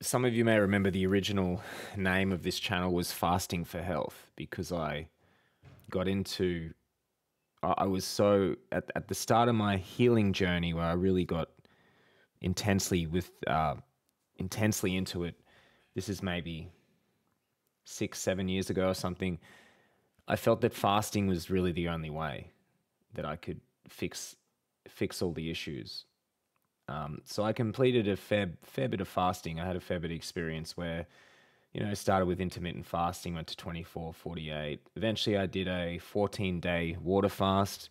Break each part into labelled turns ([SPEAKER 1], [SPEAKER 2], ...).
[SPEAKER 1] some of you may remember the original name of this channel was Fasting for Health because I got into. I was so at at the start of my healing journey where I really got intensely with uh, intensely into it. This is maybe six, seven years ago or something. I felt that fasting was really the only way that I could fix fix all the issues. Um, so I completed a fair fair bit of fasting. I had a fair bit of experience where, you know, started with intermittent fasting, went to 24, 48. Eventually, I did a 14 day water fast,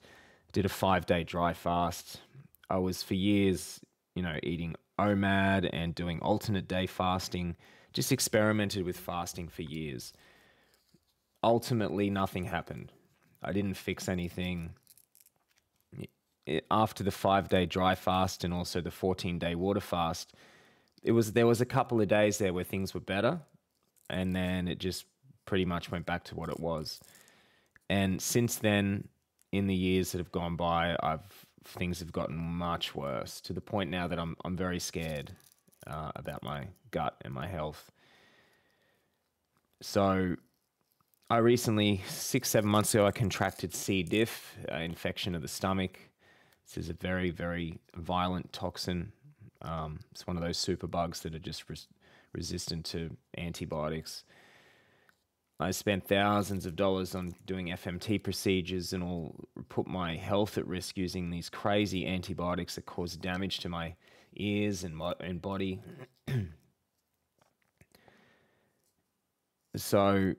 [SPEAKER 1] did a five day dry fast. I was for years, you know, eating OMAD and doing alternate day fasting. Just experimented with fasting for years. Ultimately, nothing happened. I didn't fix anything after the five day dry fast and also the 14 day water fast, it was there was a couple of days there where things were better, and then it just pretty much went back to what it was. And since then, in the years that have gone by, I've things have gotten much worse to the point now that I'm I'm very scared uh, about my gut and my health. So I recently, six, seven months ago, I contracted C. diff, uh, infection of the stomach. This is a very, very violent toxin. Um, it's one of those super bugs that are just res- resistant to antibiotics. I spent thousands of dollars on doing FMT procedures and all put my health at risk using these crazy antibiotics that cause damage to my ears and, my, and body. so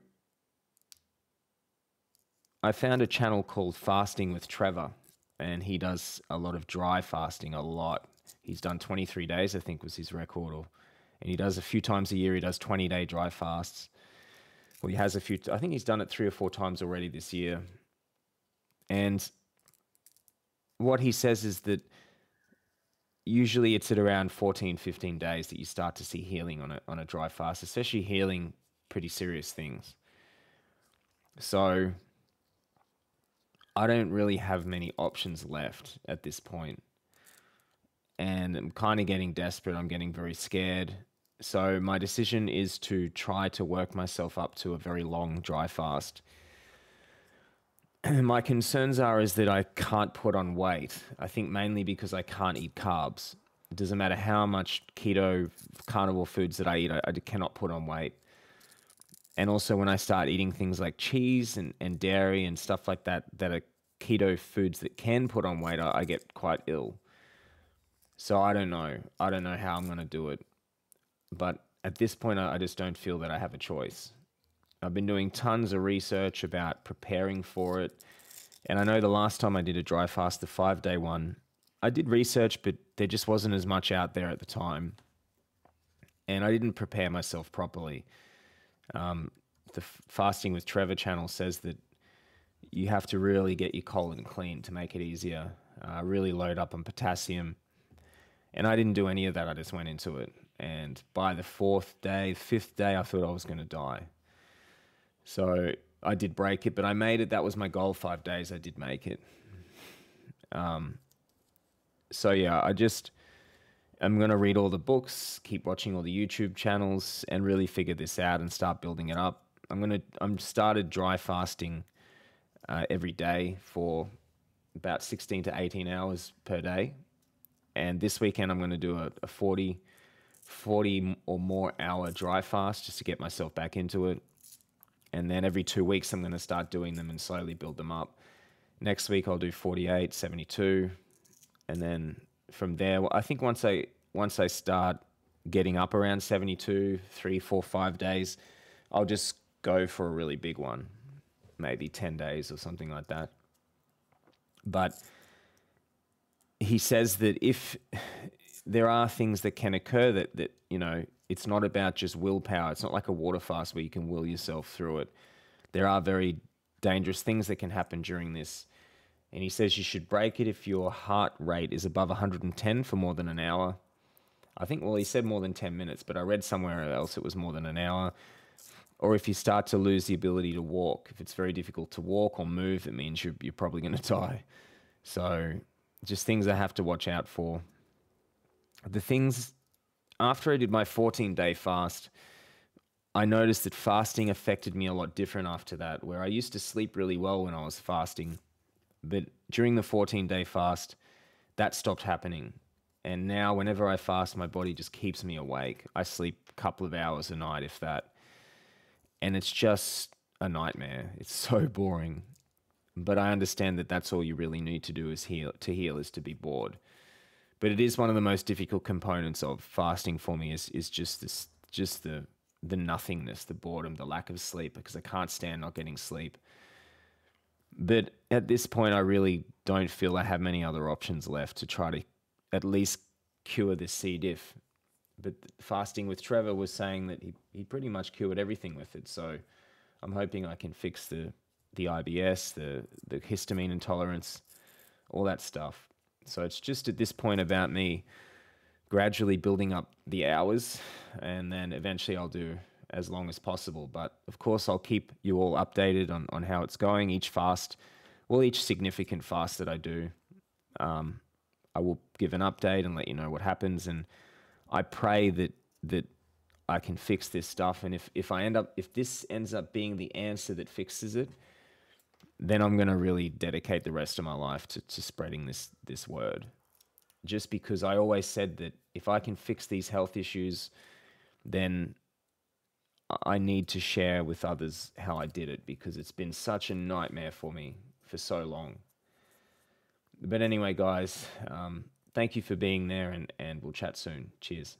[SPEAKER 1] I found a channel called Fasting with Trevor and he does a lot of dry fasting a lot. He's done 23 days, I think was his record, or and he does a few times a year. He does 20 day dry fasts. Well, he has a few. I think he's done it three or four times already this year. And what he says is that usually it's at around 14, 15 days that you start to see healing on a on a dry fast, especially healing pretty serious things. So I don't really have many options left at this point. And I'm kind of getting desperate. I'm getting very scared. So my decision is to try to work myself up to a very long dry fast. my concerns are is that I can't put on weight. I think mainly because I can't eat carbs. It doesn't matter how much keto carnivore foods that I eat, I, I cannot put on weight and also when I start eating things like cheese and, and dairy and stuff like that that are keto foods that can put on weight, I, I get quite ill. So I don't know. I don't know how I'm going to do it. But at this point, I, I just don't feel that I have a choice. I've been doing tons of research about preparing for it. And I know the last time I did a dry fast, the five day one, I did research, but there just wasn't as much out there at the time. And I didn't prepare myself properly. Um, the Fasting with Trevor channel says that you have to really get your colon clean to make it easier. Uh, really load up on potassium. And I didn't do any of that. I just went into it. And by the fourth day, fifth day, I thought I was going to die. So I did break it, but I made it. That was my goal. Five days, I did make it. Um, so yeah, I just I'm going to read all the books, keep watching all the YouTube channels, and really figure this out and start building it up. I'm going to I'm started dry fasting uh, every day for about 16 to 18 hours per day. And this weekend, I'm going to do a, a 40, 40 or more hour dry fast just to get myself back into it. And then every two weeks, I'm going to start doing them and slowly build them up. Next week, I'll do 48, 72. And then from there, I think once I, once I start getting up around 72, three, four, five days, I'll just go for a really big one maybe 10 days or something like that. But he says that if there are things that can occur that, that, you know, it's not about just willpower. It's not like a water fast where you can will yourself through it. There are very dangerous things that can happen during this. And he says you should break it if your heart rate is above 110 for more than an hour. I think, well, he said more than 10 minutes, but I read somewhere else it was more than an hour or if you start to lose the ability to walk, if it's very difficult to walk or move, it means you're, you're probably going to die. So, just things I have to watch out for. The things after I did my 14 day fast, I noticed that fasting affected me a lot different after that, where I used to sleep really well when I was fasting. But during the 14 day fast, that stopped happening. And now, whenever I fast, my body just keeps me awake. I sleep a couple of hours a night, if that. And it's just a nightmare. It's so boring. But I understand that that's all you really need to do is heal to heal is to be bored. But it is one of the most difficult components of fasting for me is is just this just the the nothingness, the boredom, the lack of sleep, because I can't stand not getting sleep. But at this point, I really don't feel I have many other options left to try to at least cure this C. diff. But fasting with Trevor was saying that he, he pretty much cured everything with it. So I'm hoping I can fix the, the IBS, the, the histamine intolerance, all that stuff. So it's just at this point about me gradually building up the hours, and then eventually I'll do as long as possible. But of course, I'll keep you all updated on, on how it's going. Each fast, well, each significant fast that I do, um, I will give an update and let you know what happens. And I pray that that I can fix this stuff. And if if I end up if this ends up being the answer that fixes it, then I'm going to really dedicate the rest of my life to, to spreading this this word just because I always said that if I can fix these health issues, then I need to share with others how I did it because it's been such a nightmare for me for so long. But anyway, guys, um, thank you for being there and, and we'll chat soon. Cheers.